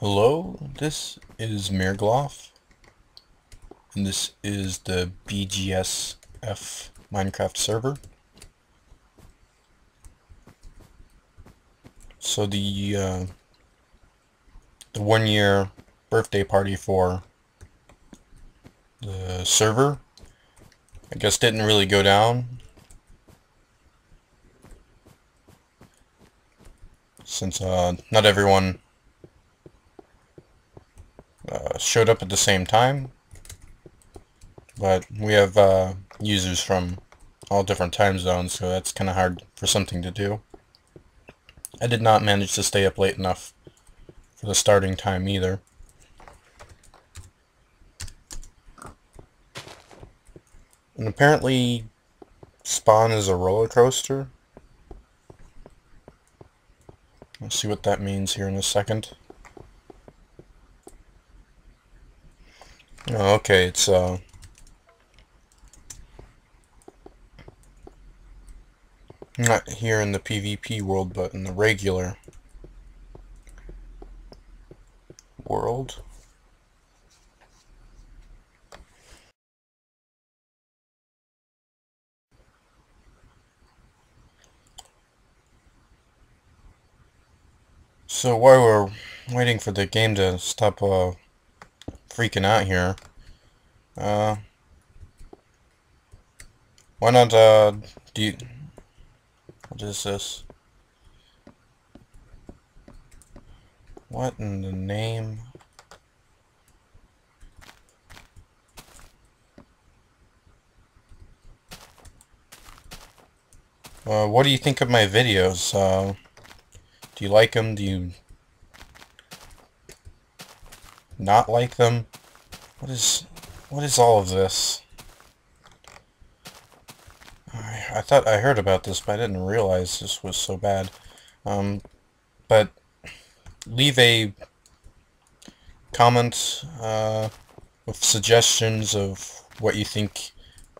Hello, this is Mirglof, and this is the BGSF Minecraft server. So the uh, the one year birthday party for the server I guess didn't really go down since uh, not everyone showed up at the same time. But we have uh, users from all different time zones, so that's kind of hard for something to do. I did not manage to stay up late enough for the starting time either. And apparently spawn is a roller coaster. We'll see what that means here in a second. Oh, okay, it's uh not here in the PvP world, but in the regular world. So while we're waiting for the game to stop uh, freaking out here, uh, why not, uh, do you, what is this? What in the name? Uh, what do you think of my videos? Uh, do you like them? Do you not like them? What is what is all of this? I, I thought I heard about this, but I didn't realize this was so bad. Um, but leave a comment uh, with suggestions of what you think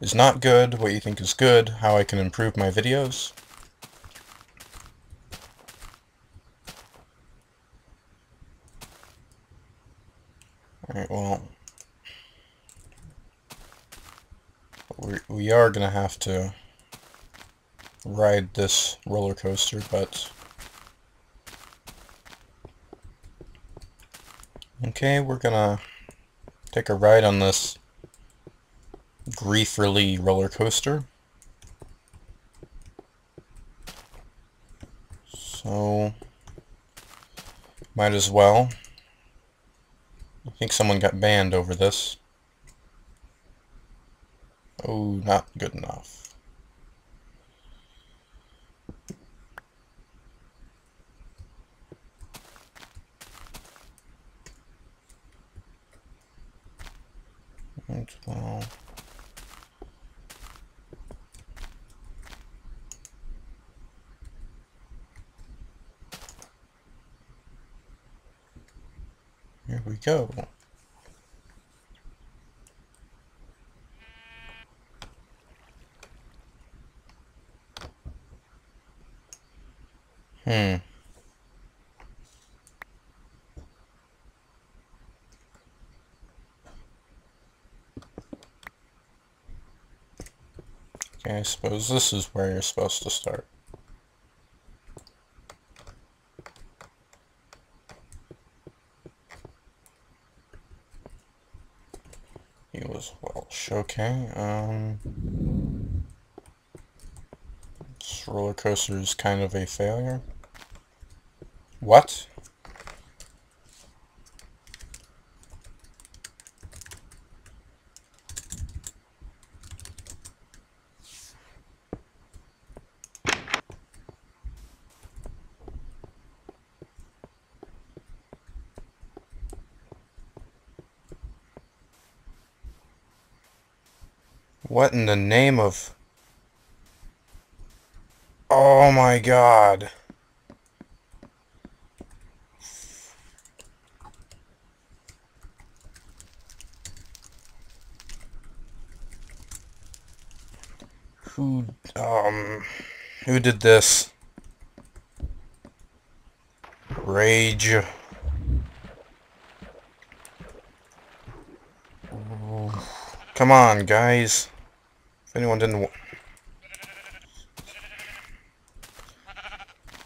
is not good, what you think is good, how I can improve my videos. Alright, well... We, we are to have to ride this roller coaster, but... Okay, we're gonna take a ride on this Grieferly roller coaster. So, might as well. I think someone got banned over this. Oh, not good enough. well. Here we go. Hmm. Okay, I suppose this is where you're supposed to start. Was Welsh. Okay, um... This roller coaster is kind of a failure. What? What in the name of... Oh my god. Who, um, who did this? Rage. Come on, guys. If anyone didn't...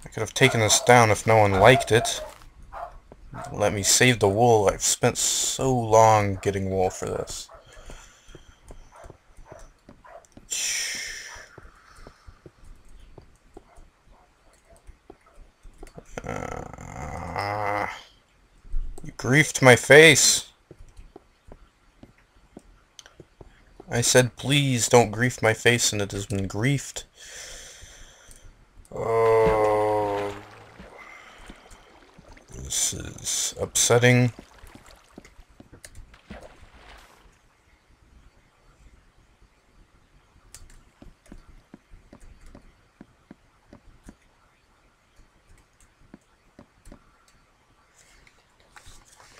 I could have taken this down if no one liked it. Let me save the wool. I've spent so long getting wool for this. Uh, you griefed my face. I said, please don't grief my face, and it has been griefed. Oh, this is upsetting.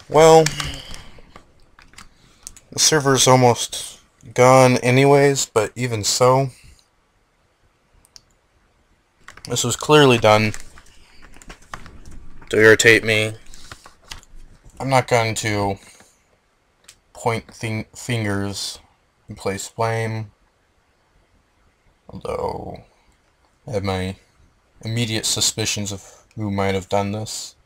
Well, the server's almost gone anyways, but even so, this was clearly done to irritate me. I'm not going to point fingers and place blame, although I have my immediate suspicions of who might have done this.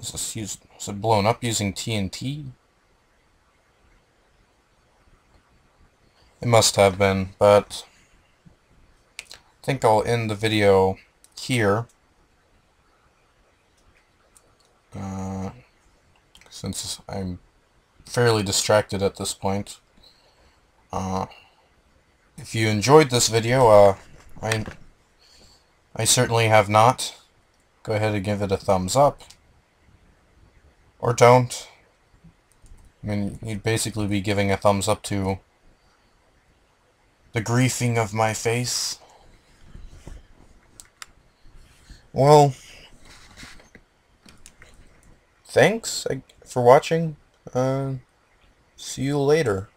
Is this used, it blown up using TNT? It must have been, but I think I'll end the video here. Uh, since I'm fairly distracted at this point. Uh, if you enjoyed this video, uh, I, I certainly have not. Go ahead and give it a thumbs up. Or don't. I mean, you'd basically be giving a thumbs up to the griefing of my face. Well, thanks for watching. Uh, see you later.